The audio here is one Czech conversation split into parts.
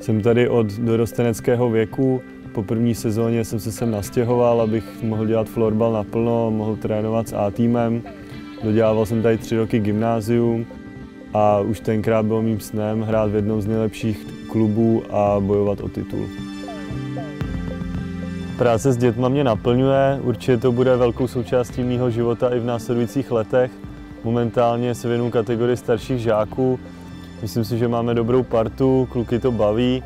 Jsem tady od dorosteneckého věku. Po první sezóně jsem se sem nastěhoval, abych mohl dělat florbal naplno, mohl trénovat s A-týmem. Dodělával jsem tady tři roky gymnázium a už tenkrát bylo mým snem hrát v jednom z nejlepších klubů a bojovat o titul. Práce s dětma mě naplňuje, určitě to bude velkou součástí mého života i v následujících letech. Momentálně se věnu kategorii starších žáků. Myslím si, že máme dobrou partu, kluky to baví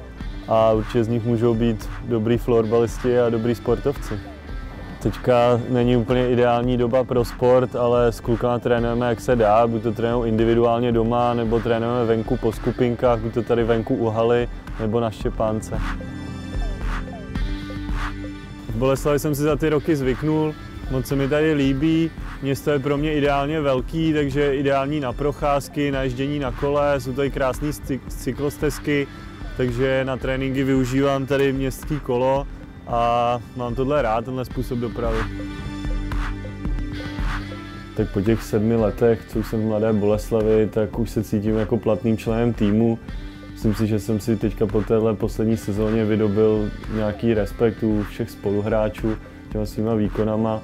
a určitě z nich můžou být dobrý florbalisti a dobrý sportovci. Teďka není úplně ideální doba pro sport, ale s klukama trénujeme jak se dá, buď to trénujeme individuálně doma, nebo trénujeme venku po skupinkách, buď to tady venku u haly, nebo na Štěpánce. V Boleslavi jsem si za ty roky zvyknul, moc se mi tady líbí, město je pro mě ideálně velký, takže ideální na procházky, na ježdění na kole, jsou tady krásné cyklostezky, takže na tréninky využívám tady městský kolo a mám tohle rád, tenhle způsob dopravy. Tak po těch sedmi letech, co jsem v Mladé Boleslavi, tak už se cítím jako platným členem týmu. Myslím si, že jsem si teďka po téhle poslední sezóně vydobil nějaký respekt u všech spoluhráčů těma svýma výkonama.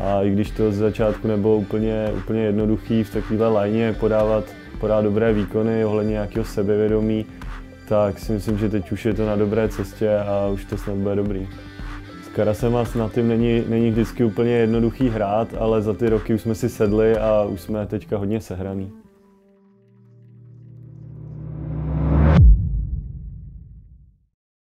A i když to z začátku nebylo úplně, úplně jednoduchý v takovéhle lajně podávat, podávat dobré výkony ohledně nějakého sebevědomí, tak si myslím, že teď už je to na dobré cestě a už to snad bude dobrý. S Karasem a s Natym není, není vždycky úplně jednoduchý hrát, ale za ty roky už jsme si sedli a už jsme teďka hodně sehraný.